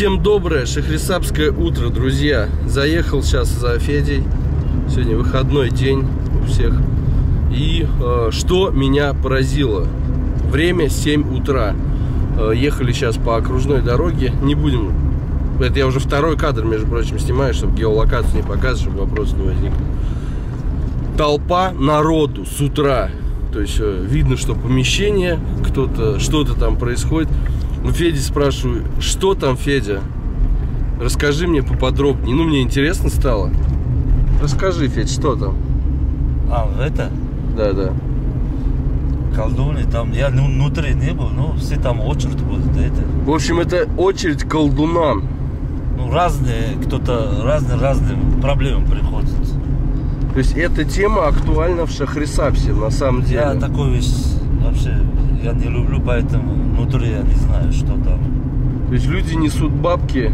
Всем доброе шахрисабское утро, друзья. Заехал сейчас за Федей. Сегодня выходной день у всех. И э, что меня поразило? Время 7 утра. Э, ехали сейчас по окружной дороге. Не будем... Это я уже второй кадр, между прочим, снимаю, чтобы геолокацию не показывать, чтобы вопрос не возник. Толпа народу с утра. То есть э, видно, что помещение, кто-то, что-то там происходит. У Феди спрашиваю, что там, Федя? Расскажи мне поподробнее. Ну, мне интересно стало. Расскажи, Федь, что там? А, это? Да, да. Колдуны там, я ну, внутри не был, но все там очередь будет, это. В общем, это очередь колдунам. Ну, разные, кто-то разные, разные проблемы приходят. То есть эта тема актуальна в Шахрисапсе, на самом деле. Я такой вещь вообще, я не люблю, поэтому внутри я не знаю, что там. То есть люди несут бабки,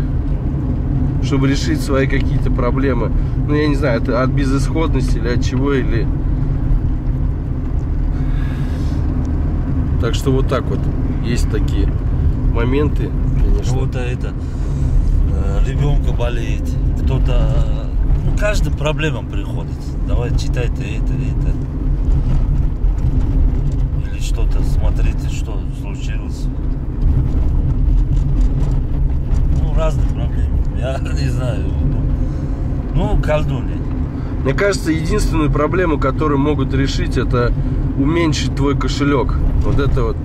чтобы решить свои какие-то проблемы. Ну, я не знаю, это от безысходности или от чего, или... Так что вот так вот. Есть такие моменты, конечно. Кто-то это, э, ребенка болеет, кто-то, э, ну, каждый проблемам приходит. Давай читайте это, это. Или что-то смотрите, что случилось. Ну, разные проблемы. Я не знаю. Ну, колдуны. Мне кажется, единственную проблему, которую могут решить, это уменьшить твой кошелек. Вот это вот.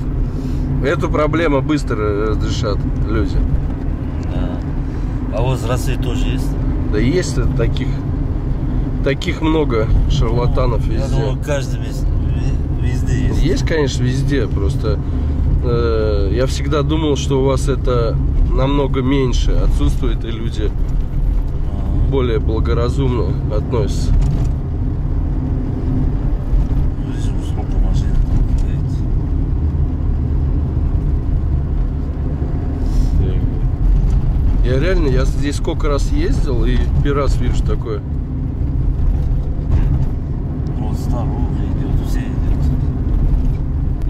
Эту проблему быстро разрешат люди. Да. А вот в России тоже есть. Да есть таких, таких много шарлатанов Я везде. думаю, каждый вез- везде есть. Конечно, везде. Просто э, я всегда думал, что у вас это намного меньше отсутствует, и люди более благоразумно относятся. Я реально, я здесь сколько раз ездил, и первый раз вижу такое. Вот здорово идет, все идет.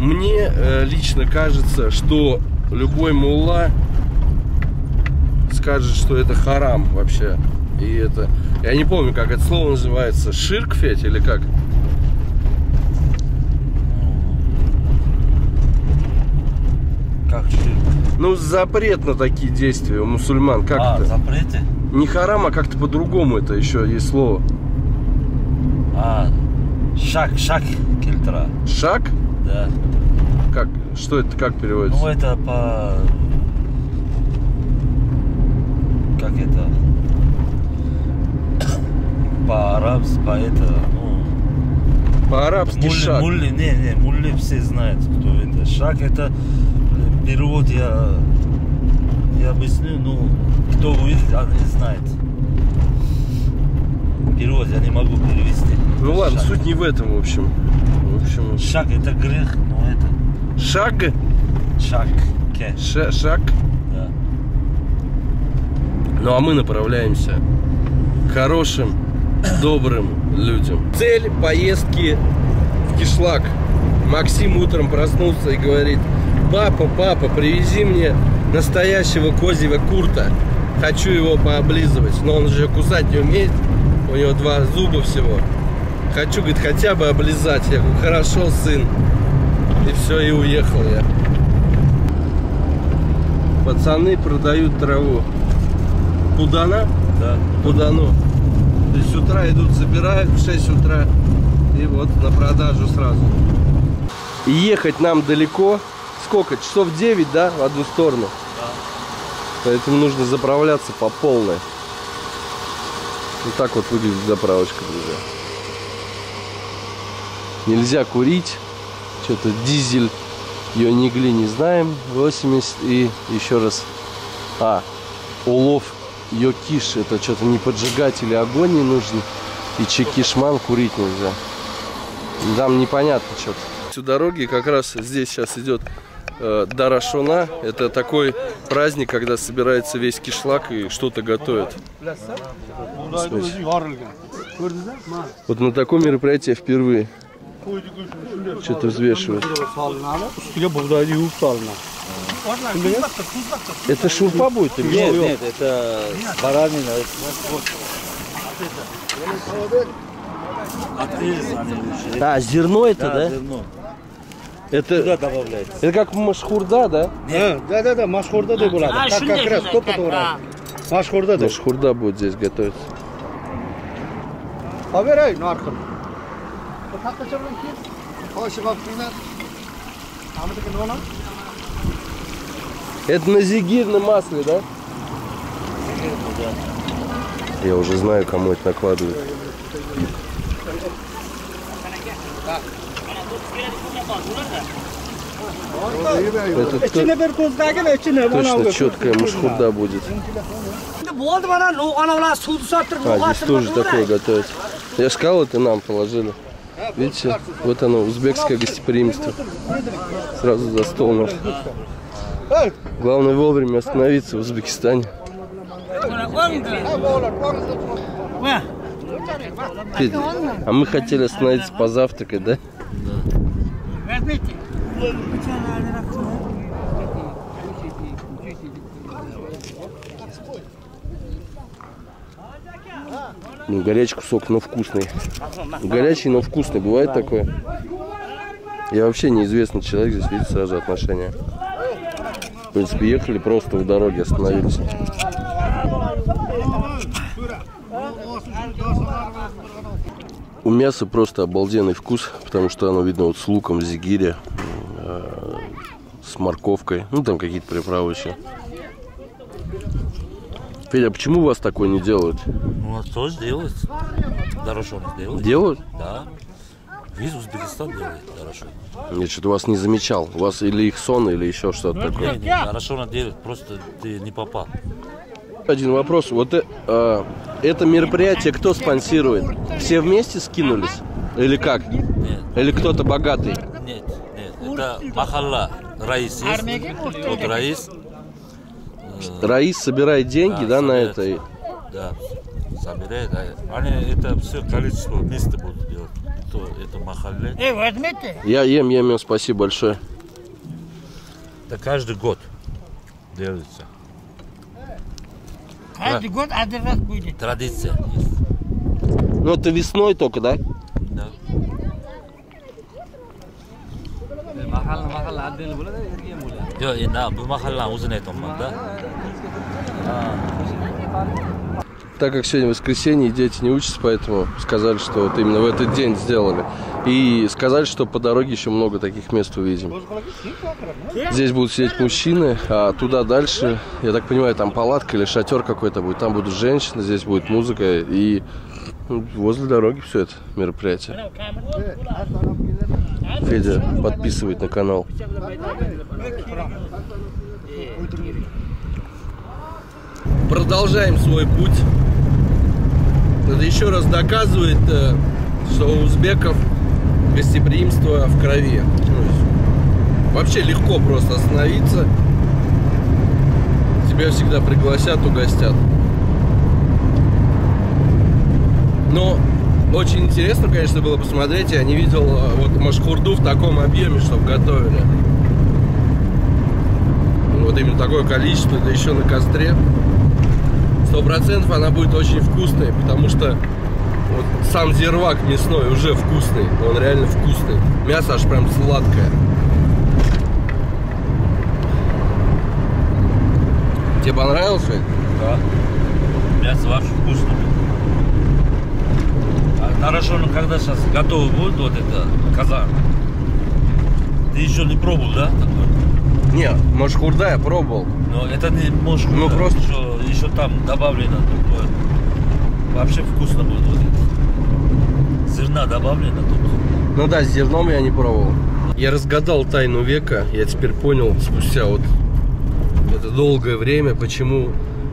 Мне э, лично кажется, что любой мулла скажет, что это харам вообще. И это... Я не помню, как это слово называется. Ширк, Федь, или как? Как ширк? Ну, запрет на такие действия у мусульман. Как а, это? запреты? Не харам, а как-то по-другому это еще есть слово. А, шаг, шаг кильтра. Шаг? Да. Как? Что это, как переводится? Ну, это по... Как это? По-арабски, по это, ну... По-арабски Мулли, шаг. мулли, не, не, мулли все знают, кто это. Шаг это перевод я, я объясню, ну, кто увидит, они знает. Перевод я не могу перевести. Ну ладно, Шаг. суть не в этом, в общем. Общем, Шаг это грех, но это шаг, шаг. Ке. ша- шаг. Да. Ну а мы направляемся к хорошим, добрым людям. Цель поездки в Кишлак. Максим утром проснулся и говорит, папа, папа, привези мне настоящего козьего курта. Хочу его пооблизывать, но он же кусать не умеет. У него два зуба всего. Хочу, говорит, хотя бы облизать. Я говорю, хорошо, сын. И все, и уехал я. Пацаны продают траву. Пудана? Да. Пудану. То есть с утра идут, забирают в 6 утра. И вот на продажу сразу. Ехать нам далеко. Сколько? Часов 9, да, в одну сторону? Да. Поэтому нужно заправляться по полной. Вот так вот выглядит заправочка, друзья. Нельзя курить. Что-то дизель. Ее нигли не знаем. 80 и еще раз. А, улов Йокиш. Это что-то не поджигать или огонь не нужен. И чекишман курить нельзя. Там непонятно что-то. Всю дороги как раз здесь сейчас идет э, Дарашона. Это такой праздник, когда собирается весь кишлак и что-то готовят. Вот на таком мероприятии я впервые. Что-то взвешивает. Üstüne buğdaylı yoğurt salına. Это шурпа будет или Нет, нет, это баранина. А, зерно это, Да, да? зерно. Это, Туда добавляется. это как машхурда, да? Da da da mashhurda deb bo'ladi. Ha, Tak shunday, как раз to'g'ri. ha. Mashhurda deb. Машхурда будет здесь готовиться. Olib beray, Это на зигирном масле, да? Я уже знаю, кому это накладывают. Это то- Ichini bir ko'zdagi va ichini точно четкая машхурда будет. Sottirib А, здесь тоже такое готовят. Я сказал, это нам положили. Видите, вот оно, узбекское гостеприимство. Сразу за стол наш. Главное вовремя остановиться в Узбекистане. А мы хотели остановиться позавтракать, да? Ну, горячий кусок, но вкусный. Горячий, но вкусный. Бывает такое? Я вообще неизвестный человек, здесь видите сразу отношения. В принципе, ехали просто в дороге, остановились. У мяса просто обалденный вкус, потому что оно видно вот с луком, зигири, э, с морковкой, ну там какие-то приправы еще. Федя, а почему у вас такое не делают? Ну, а тоже делают. Хорошо он делает. Делают? Да. Весь Узбекистан делает хорошо. Я что-то вас не замечал. У вас или их сон, или еще что-то такое. Не, не, хорошо он делает, просто ты не попал. Один вопрос. Вот э, э, это мероприятие кто спонсирует? Все вместе скинулись? Или как? Нет, Или кто-то богатый? нет, нет. Это Махалла. Раис есть. Вот Раис. Раис собирает деньги, да, Да, на собирает. это? И- Да, собирает. Они это все количество вместе будут делать. То это Махалле. Ey, возьмите. Я ем, ем, ем, спасибо большое. Это каждый год делается. Каждый год один раз будет. Традиция есть. Ну, это весной только, да? Да. Yo, endi bu mahallani o'zini aytyapman-da. Так как сегодня воскресенье, дети не учатся, поэтому сказали, что вот именно в этот день сделали. И сказали, что по дороге еще много таких мест увидим. Здесь будут сидеть мужчины, а туда дальше, я так понимаю, там палатка или шатер какой-то будет. Там будут женщины, здесь будет музыка и ну, возле дороги все это мероприятие. Федя подписывает на канал. Продолжаем свой путь. Это еще раз доказывает, э, что у узбеков гостеприимство в крови. Вообще легко просто остановиться. Тебя всегда пригласят, угостят. Но очень интересно, конечно, было посмотреть. Я не видел э, вот машхурду в таком объеме, чтобы готовили. Вот именно такое количество, да еще на костре. Сто процентов она будет очень вкусной, потому что вот сам зирвак мясной уже вкусный. Он реально вкусный. Мясо аж прям сладкое. Тебе понравилось? Да. Мясо вообще вкусно. А хорошо, ну когда сейчас готово будет вот это казан? Ты еще не пробовал, да? такое? Не, машхурда я пробовал. Но это не можешь. Ну, просто- Еще, еще там добавлено такое. Вообще вкусно будет вот это. Зерна добавлено тут. Ну да, с зерном я не пробовал. Я разгадал тайну века. Я теперь понял спустя вот это долгое время, почему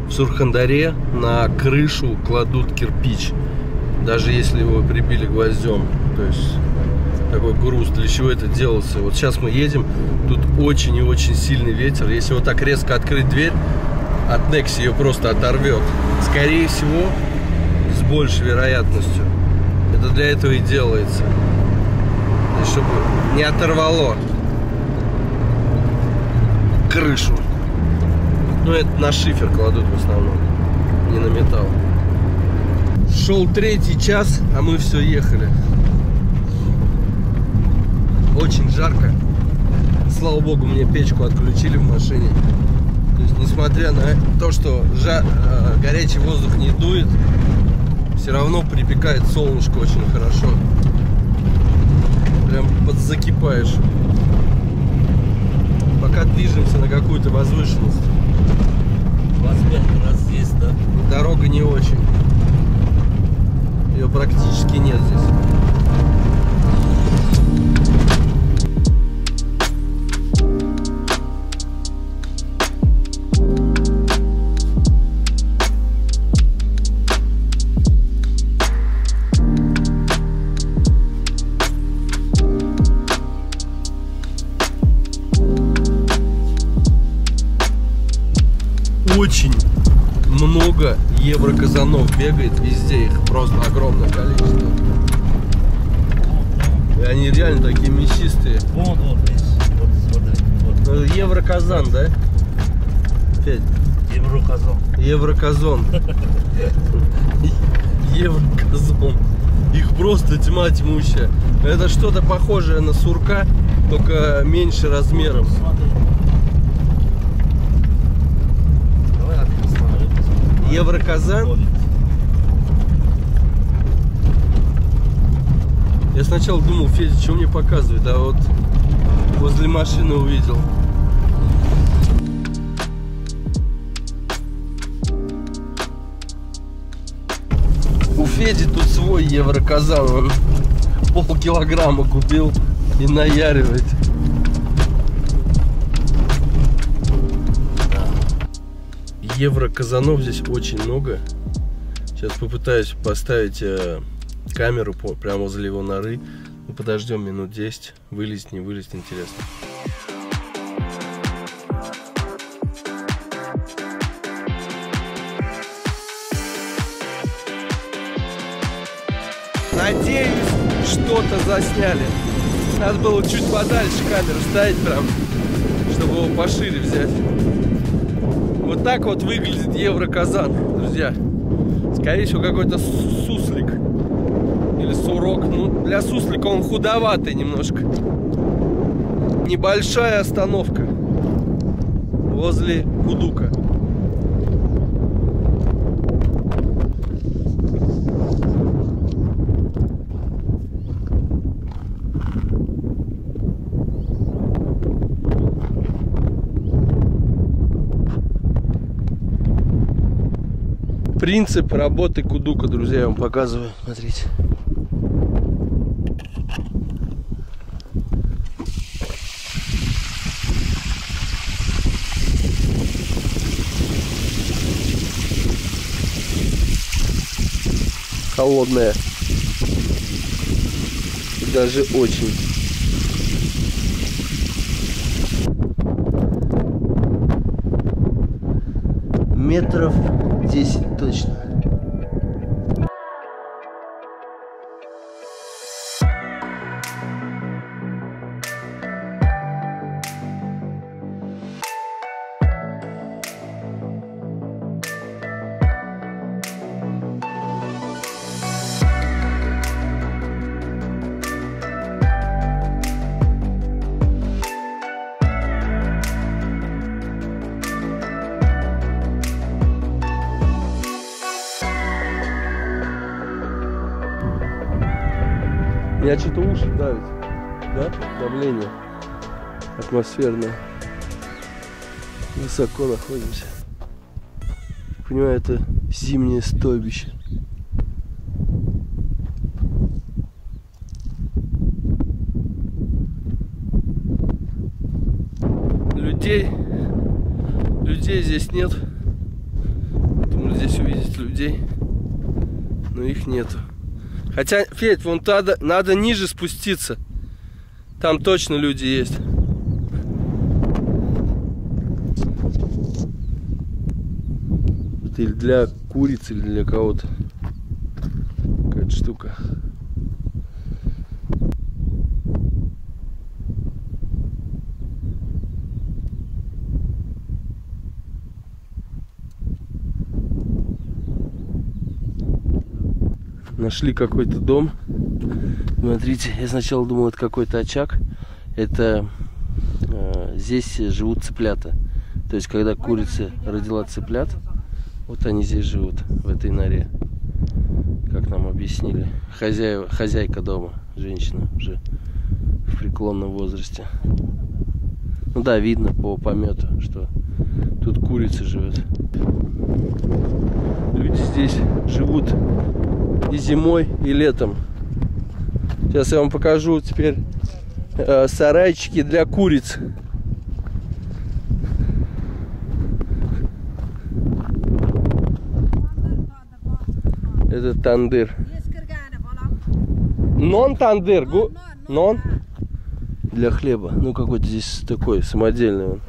в Сурхандаре на крышу кладут кирпич. Даже если его прибили гвоздем. То есть такой груз. Для чего это делается? Вот сейчас мы едем, тут очень и очень сильный ветер. Если вот так резко открыть дверь, от Некси ее просто оторвет. Скорее всего, с большей вероятностью. Это для этого и делается. И чтобы не оторвало крышу. Ну, это на шифер кладут в основном, не на металл. Шел третий час, а мы все ехали. Очень жарко. Слава богу, мне печку отключили в машине. Несмотря на то, что жар, э, горячий воздух не дует, все равно припекает солнышко очень хорошо. Прям подзакипаешь. Пока движемся на какую-то возвышенность. 25 раз есть, да? Дорога не очень. Ее практически нет здесь. Евроказанов бегает везде, их просто огромное количество. И они реально такие мясистые. Вон он весь. Вот смотри. Вот. Ну, Евроказан, да? Пять. Евроказон. Евроказон. Евроказон. Их просто тьма тьмущая. Это что-то похожее на сурка, только меньше размером. Смотри. Давай открыть. Евроказан? Я сначала думал, Федя, что мне показывает, а вот возле машины увидел. У Феди тут свой евроказан. Он полкилограмма купил и наяривает. Евроказанов здесь очень много. Сейчас попытаюсь поставить э, камеру по, прямо возле его норы. Ну, подождем минут 10. Вылезть, не вылезть, интересно. Надеюсь, что-то засняли. Надо было чуть подальше камеру ставить прям, чтобы его пошире взять. Вот так вот выглядит Евроказан, друзья. Скорее всего, какой-то су- суслик. Или сурок. Ну, для суслика он худоватый немножко. Небольшая остановка. Возле Кудука. Принцип работы кудука, друзья, я вам показываю. Смотрите. Холодная. Даже очень. Метров Меня что-то уши давит. Да? Давление атмосферное. Высоко находимся. Понимаю, это зимнее стойбище. Людей, людей здесь нет. Думали здесь увидеть людей, но их нету. Хотя, Федь, вон надо, надо ниже спуститься. Там точно люди есть. Или для курицы, или для кого-то. Какая-то штука. Нашли какой-то дом. Смотрите, я сначала думал, это какой-то очаг. Это э, здесь живут цыплята. То есть, когда курица родила цыплят, вот они здесь живут, в этой норе. Как нам объяснили. Хозяева, хозяйка дома, женщина уже в преклонном возрасте. Ну да, видно по помету, что тут курица живет. Люди здесь живут и зимой, и летом. Сейчас я вам покажу теперь э, сарайчики для куриц. Это тандыр. Нон тандыр. гу- Нон? Для хлеба. Ну какой-то здесь такой самодельный он.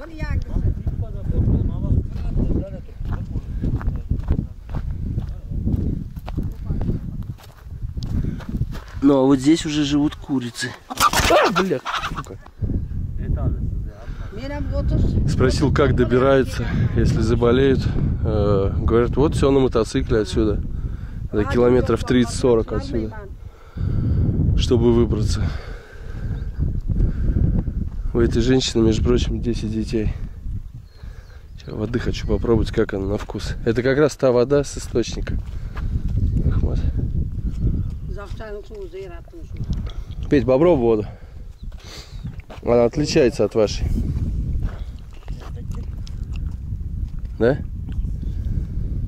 Ну а вот здесь уже живут курицы. А, бля, сука. Спросил, как добираются, если заболеют. Э, говорят, вот все на мотоцикле отсюда. До километров 30-40 отсюда. Чтобы выбраться. У этой женщины, между прочим, 10 детей. Сейчас воды хочу попробовать, как она на вкус. Это как раз та вода с источника. Петь, попробуй воду. Она отличается от вашей. Да?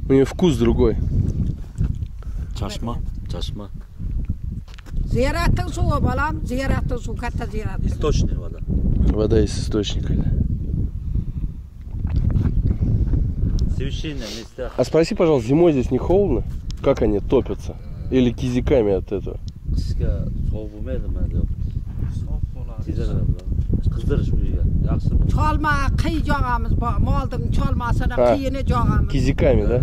У нее вкус другой. Чашма, чашма. Ziyarattың суы балам, зираттың суы, қатта зират. Источная вода. Вода из источника. да. Священные места. А спроси, пожалуйста, зимой здесь не холодно? Как они топятся? Или кизиками от этого? Qishga sovuq bo'lmaydimi deb. Tezaradi. Qizdirish uyiga. Yaxshimi? Cholma, qiy jog'amiz bor. Molning cholmasini, Ha. qiyini jog'amiz. Кизиками, да?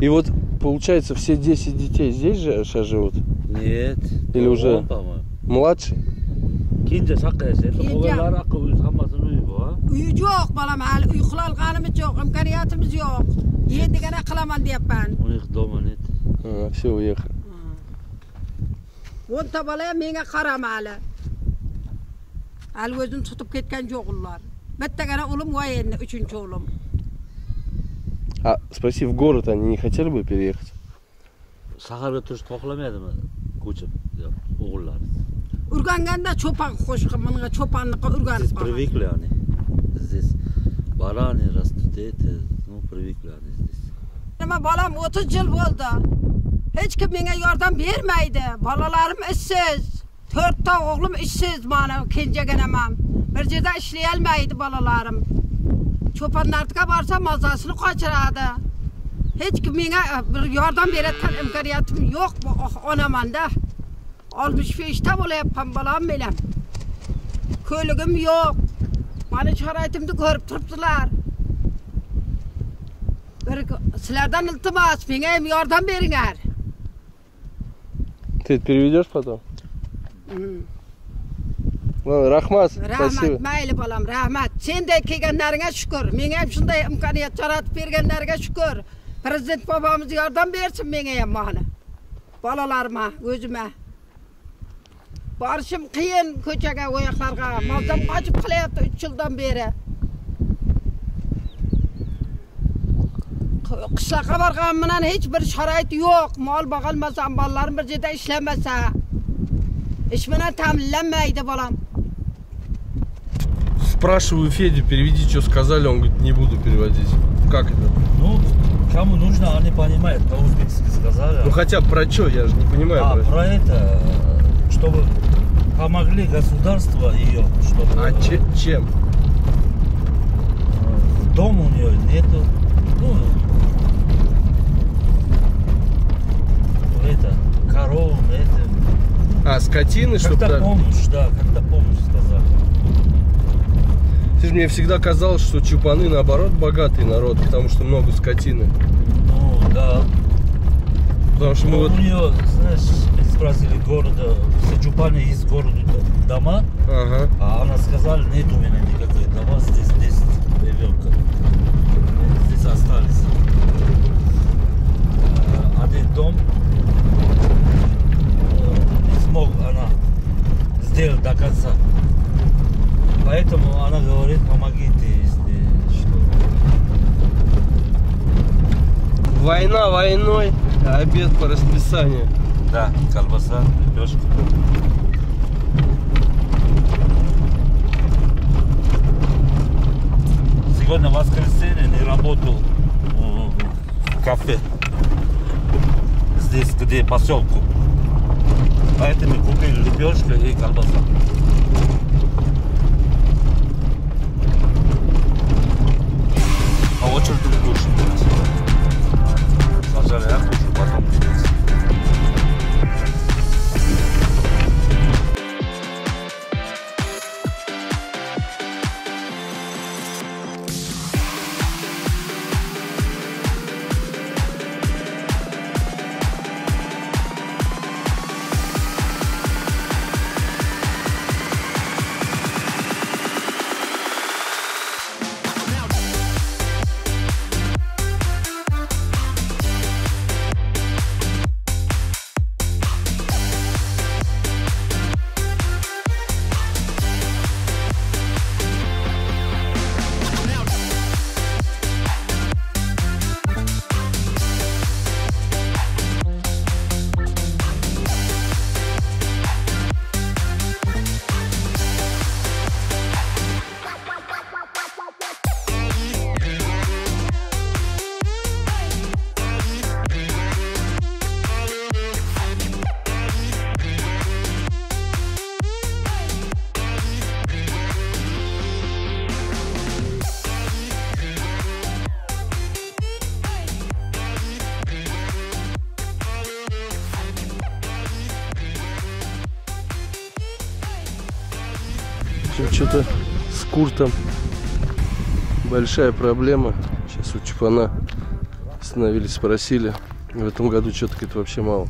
И вот, получается, все 10 детей здесь же сейчас живут? Нет. Или уже? O'g'il, по-моему. Mладший? Kenja chaqqa yashaydi. Kenja. O'g'illari aql uy hammasini uyi bor. yedigina qilaman deyapman. Уехать дома нет вообще уехал o'nta bola ham menga qaramali hali. O'zini tutib ketgan yo'q ular. Bittagina o'lim endi uchinchi o'lim. А спроси в город они не хотели бы переехать? Shaharga turishni xohlamaydimi ko'chib o'g'illar? Urganganda cho'pan qo'shiqi mana cho'panniqqa urganib qolgan привыкли они здесь бараны растут это ну привыкли они nima bolam o'ttiz yil bo'ldi. Hech kim menga yordam bermaydi. Bolalarim ishsiz. To'rtta o'g'lim ishsiz mana kenjaginaman bir yerda ishlayolmaydi bolalarim. Cho'ponlarga borsa mazasini qochiradi. Hech kim menga e, bir yordam beradigan imkoniyatim yo'q bu onamanda. Oltmish beshda bo'layapman bolam bilan ko'ligim yo'q. Mani sharoitimni ko'rib turibdilar. Bir sizlardan iltimos menga ham yordam beringlar. Ты переведешь потом? Ладно, rahmat. Спасибо. mayli bolam rahmat. Senday kelganlaringga shukur. Menga ham shunday imkoniyat yaratib berganlariga shukur. Prezident bobomiz yordam bersin menga ham mana. Bolalarimga o'zimga borishim qiyin ko'chaga u yoqlarga mozam qochib qilyapti uch yildan beri qishloqqa borgan bilan hech bir sharoit yo'q mol boqolmasam bolalarim bir yerda ishlamasa ish bilan ta'minlanmaydi bolam Спрашиваю Федю, переведи, что сказали. Он говорит, не буду переводить. Как это? Ну, кому нужно, они понимают, по-узбекски сказали. Ну хотя про что, я же не понимаю. а, про- про это, чтобы помогли государство ее, чтобы А че- чем? дом у нее нету. Ну, это, коровам, это. А, скотины, чтобы Как-то помощь, да, как-то помощь сказали. Ты же мне всегда казалось, что чупаны наоборот богатый народ, потому что много скотины. Ну, да. Потому что мы Ну, вот... У нее, знаешь, спросили города, все чупаны из города дома, Ага. а она сказала, нет у меня никаких дома, здесь 10 ребенка. Здесь остались смог она сделать до конца. Поэтому она говорит, помоги ты, если что. Война войной, а обед по расписанию. Да, колбаса, лепешка. Сегодня воскресенье не работал в кафе. Здесь, где поселку. Поэтому купили лепешка и колбаса. А очередь кушать. Сначала я кушаю, потом здесь. Общем, что-то с куртом большая проблема. Сейчас у Чапана остановились, спросили. В этом году что-то говорит, вообще мало.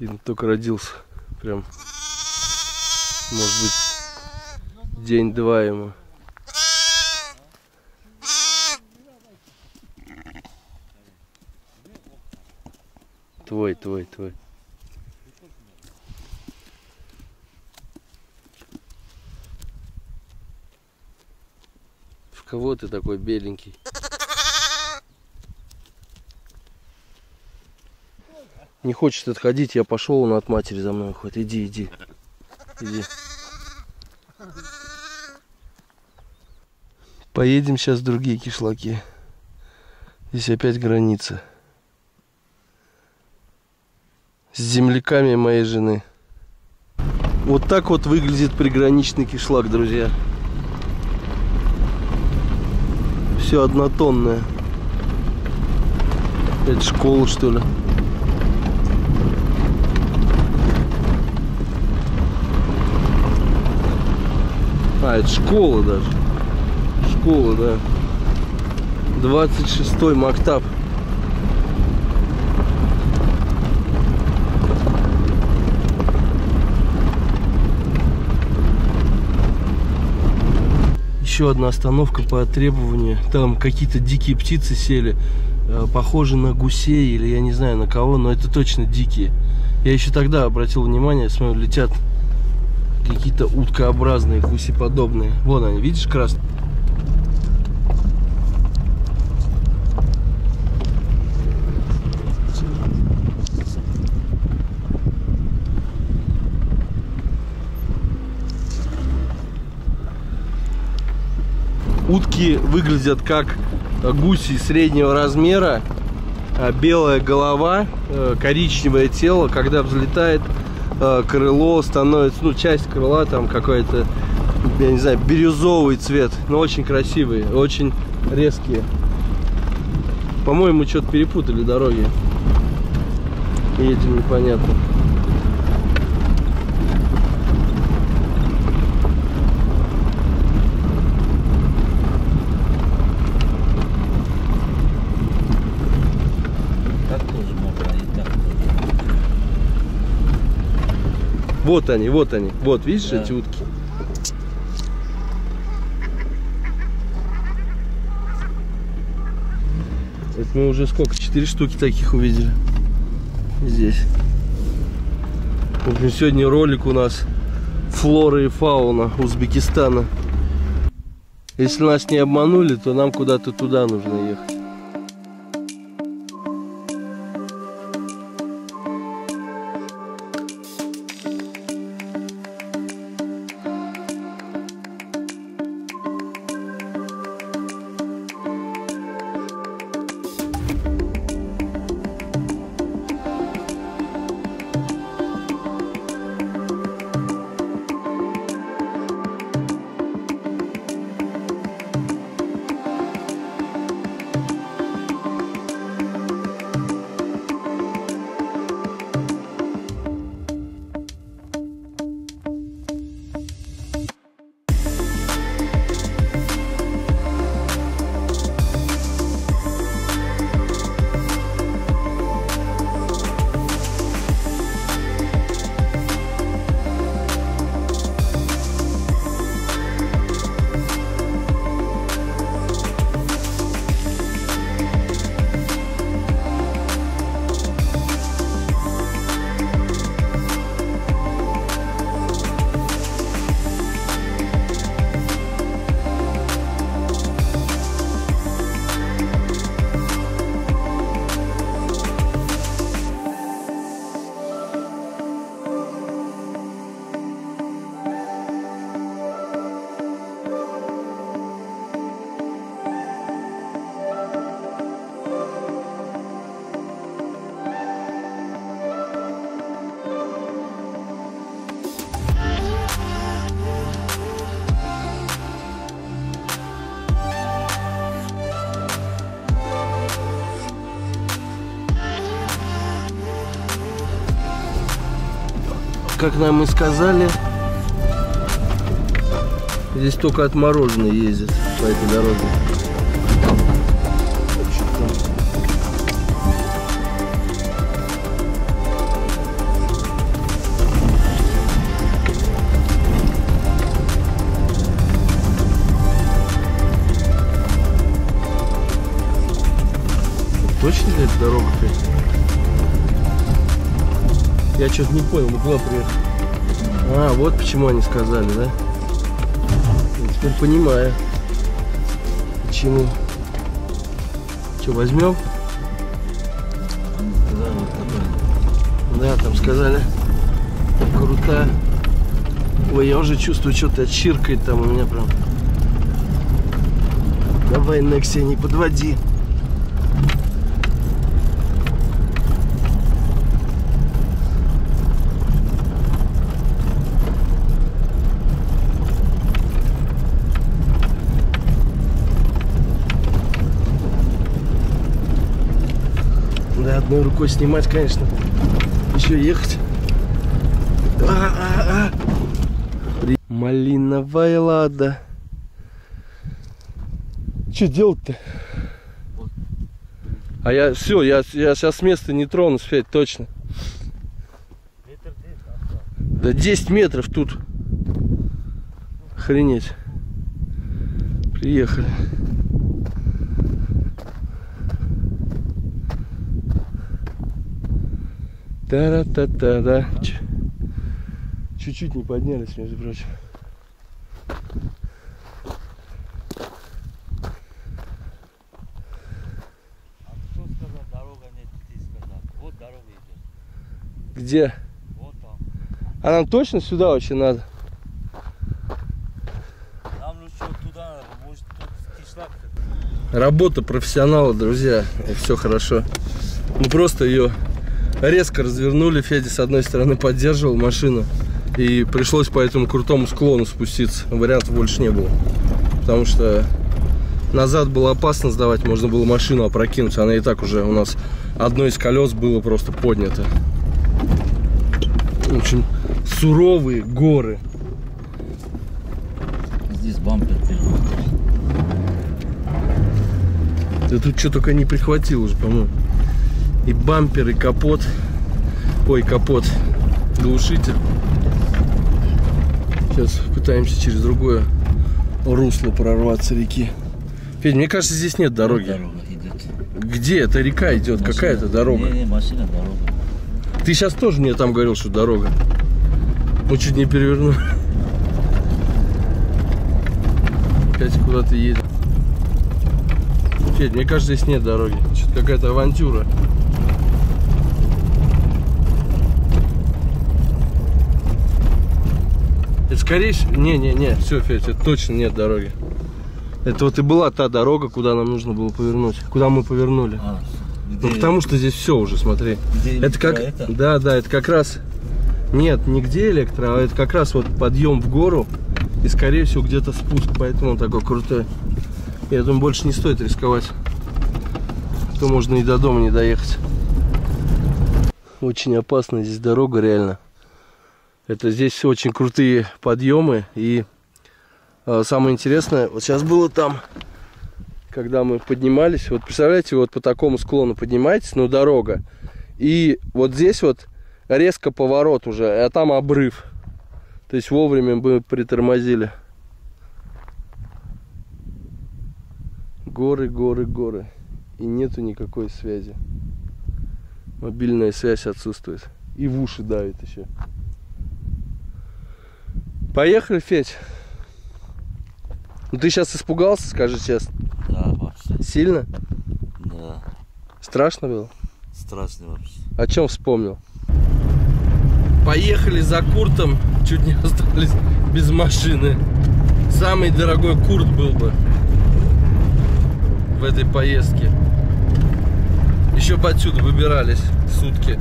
И только родился. Прям, может быть, день-два ему. Твой, твой, твой. В кого ты такой беленький? Не хочет отходить, я пошел, он от матери за мной уходит. Иди, иди. Иди. Поедем сейчас в другие кишлаки. Здесь опять граница. С земляками моей жены. Вот так вот выглядит приграничный кишлак, друзья. Все однотонное. Это школа, что ли? А, это школа даже. Школа, да. 26-й Мактаб. Еще одна остановка по требованию. Там какие-то дикие птицы сели. э, Похожи на гусей или я не знаю на кого, но это точно дикие. Я еще тогда обратил внимание, смотрю, летят какие-то уткообразные, гусеподобные. Вон они, видишь, красные? Утки выглядят как гуси среднего размера. А Белая голова, э, коричневое тело. Когда взлетает, э, крыло становится, ну, часть крыла там какой-то, я не знаю, бирюзовый цвет. Но очень красивые, очень резкие. По-моему, что-то перепутали дороги. Едем непонятно. Так тоже можно и так тоже. Вот они, вот они. Вот, видишь Да. эти утки? Это мы уже сколько? Четыре штуки таких увидели. Здесь. В общем, сегодня ролик у нас флора и фауна Узбекистана. Если нас не обманули, то нам куда-то туда нужно ехать. Как нам и сказали, здесь только отмороженные ездят по этой дороге. Точно ли это дорога опять? Я что-то не понял, мы куда приехали? А, вот почему они сказали, да? Я теперь понимаю. Почему? Что, возьмем? Да, там сказали. Круто. Ой, я уже чувствую, что-то чиркает там у меня прям. Давай, Нексия, не подводи. Да, одной рукой снимать, конечно. Еще ехать. А -а -а. При... Малиновая лада. Что делать-то? А я все, я, я сейчас с места не тронусь, Федь, точно. Да 10 метров тут. Охренеть. Приехали. Та-ра-та-та, да. Ч- Чуть-чуть не поднялись, между прочим. А кто сказал, дорога нет, ты сказал. Вот дорога идет. Где? Вот там. А нам точно сюда очень надо? Нам лучше вот туда надо, может тут кишлак Работа профессионала, друзья. И все хорошо. Мы просто ее резко развернули. Федя с одной стороны поддерживал машину. И пришлось по этому крутому склону спуститься. Вариантов больше не было. Потому что назад было опасно сдавать. Можно было машину опрокинуть. Она и так уже у нас одно из колес было просто поднято. В общем, суровые горы. Здесь бампер переходит. Да тут что только не прихватил уже, по-моему. И бампер, и капот. Ой, капот. Глушитель. Сейчас пытаемся через другое русло прорваться реки. Федь, мне кажется, здесь нет дороги. Дорога идет. Где эта река идет? Какая это дорога? Не, не, машина дорога. Ты сейчас тоже мне там говорил, что дорога. Мы чуть не перевернули. Катя куда-то едет. Федь, мне кажется, здесь нет дороги. Что-то какая-то авантюра. Это скорее всего... Не-не-не, все, Федь, это точно нет дороги. Это вот и была та дорога, куда нам нужно было повернуть. Куда мы повернули. А, Ну потому что здесь все уже, смотри. где Это как... это? Да, да, это как раз... Нет, нигде электро, а это как раз вот подъем в гору. И скорее всего где-то спуск, поэтому он такой крутой. Я думаю, больше не стоит рисковать. А То можно и до дома не доехать. Очень опасная здесь дорога, реально. Это здесь очень крутые подъемы. И а, самое интересное, вот сейчас было там, когда мы поднимались. Вот представляете, вот по такому склону поднимаетесь, ну дорога. И вот здесь вот резко поворот уже, а там обрыв. То есть вовремя мы притормозили. Горы, горы, горы. И нету никакой связи. Мобильная связь отсутствует. И в уши давит еще. Поехали, Федь. Ну ты сейчас испугался, скажи честно. Да, вообще. Сильно? Да. Страшно было? Страшно вообще. О чем вспомнил? Поехали за Куртом, чуть не остались без машины. Самый дорогой Курт был бы в этой поездке. Еще бы отсюда выбирались сутки.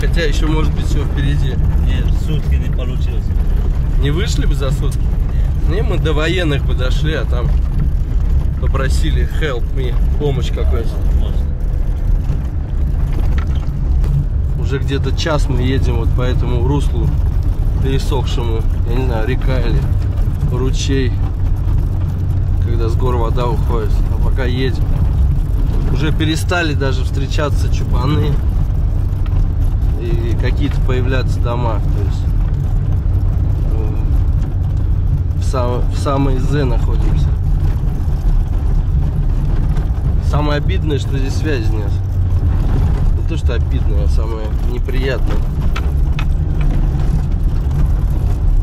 Хотя еще может быть все впереди. Нет, сутки не получилось. Не вышли бы за сутки? Не, мы до военных бы дошли, а там попросили help me, помощь. Можно. Уже где-то час мы едем вот по этому руслу пересохшему, я не знаю, река или ручей, когда с гор вода уходит. А пока едем, уже перестали даже встречаться чупаны какие-то появляться дома. То есть сам, в самой З находимся. Самое обидное, что здесь связи нет. Не то, что обидное, а самое неприятное.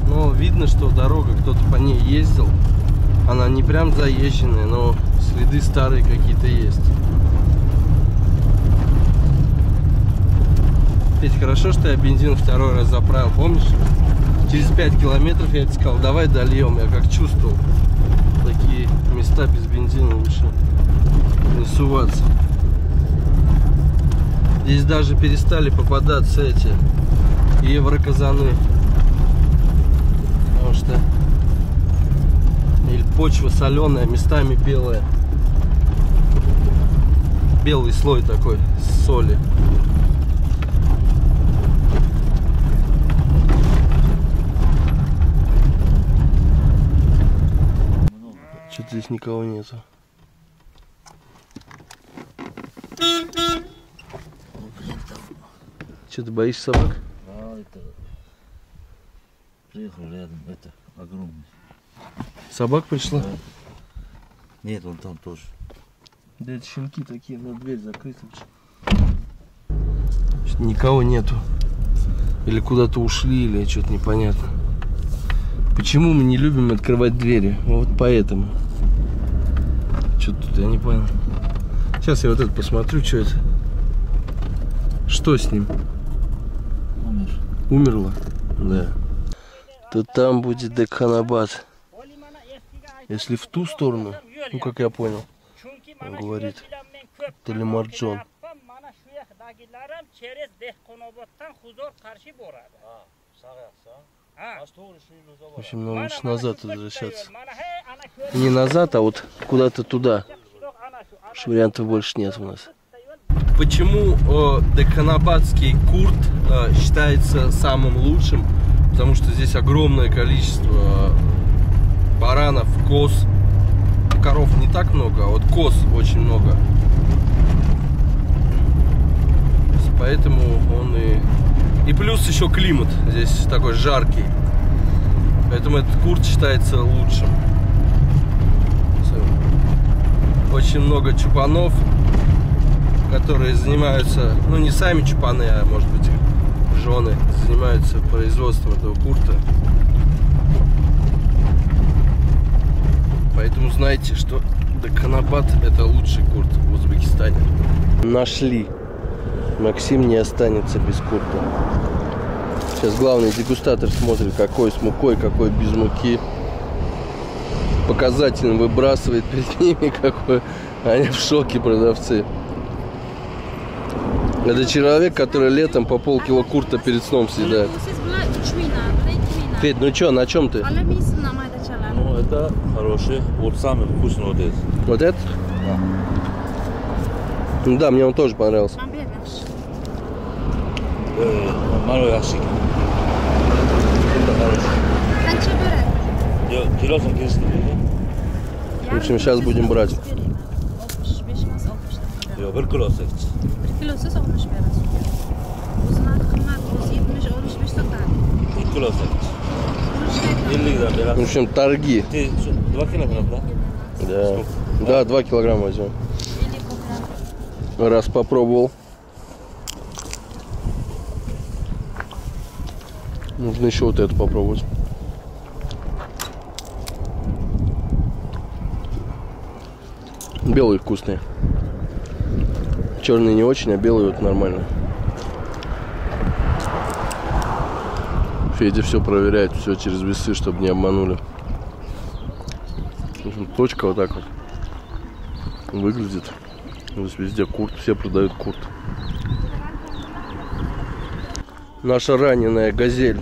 Но видно, что дорога, кто-то по ней ездил. Она не прям заезженная, но следы старые какие-то есть. Ведь хорошо, что я бензин второй раз заправил, помнишь? Через 5 километров я тебе сказал, давай дольем. Я как чувствовал. Такие места без бензина лучше не суваться. Здесь даже перестали попадаться эти евроказаны. Потому что или почва соленая, местами белая. Белый слой такой соли. Здесь никого нету. Что ты боишься собак? А, это... Приехал рядом, это огромный. Собак пришла? Нет, он там тоже. Да это щенки такие, на дверь закрыта. Никого нету. Или куда-то ушли, или что-то непонятно. Почему мы не любим открывать двери? Вот поэтому. Что тут, я не понял. Сейчас я вот это посмотрю, что это. Что с ним? Умер. Умерла? Да. То там будет Декханабад. Если в ту сторону, ну как я понял, он говорит, Телемарджон. через В общем, нам лучше назад возвращаться. Не назад, а вот куда-то туда. Потому вариантов больше нет у нас. Почему э, Декханабадский курт э, считается самым лучшим? Потому что здесь огромное количество э, баранов, коз. Коров не так много, а вот коз очень много. Поэтому он и... И плюс еще климат здесь такой жаркий. Поэтому этот курт считается лучшим. Очень много чупанов, которые занимаются, ну не сами чупаны, а может быть жены занимаются производством этого курта. Поэтому знайте, что Даканабад это лучший курт в Узбекистане. Нашли. Максим не останется без курта. Сейчас главный дегустатор смотрит, какой с мукой, какой без муки. Показательно выбрасывает перед ними, какой. Они в шоке, продавцы. Это человек, который летом по полкило курта перед сном съедает. Siz buna 3 mina, buna 2 mina. Федь, ну что, на чем ты? Namaydachalar. Ну, это хороший. Вот самый вкусный вот этот. Вот этот? Ну да, мне он тоже понравился. Э, Мало yaxshi. Хороший. Qancha beradi? Yo, kilosun. В общем, сейчас будем брать. 65 emas, 60 Yo, bir kilo sekkiz. 1 kilosiz 60 berasiz. O'zi narxi qimmat, o'zi 70, 65 sotadi. Bir kilo sekkiz. Ellikdan В berasiz. общем, торги. Ты что, два килограмма, да? Да. Да, 2 килограмма возьмем. 50 ko'proq. Раз попробовал. Нужно еще вот эту попробовать. Белые вкусные. Черные не очень, а белые вот нормально. Федя все проверяет, все через весы, чтобы не обманули. Точка вот так вот выглядит. Здесь везде курт, все продают курт. Наша раненая газель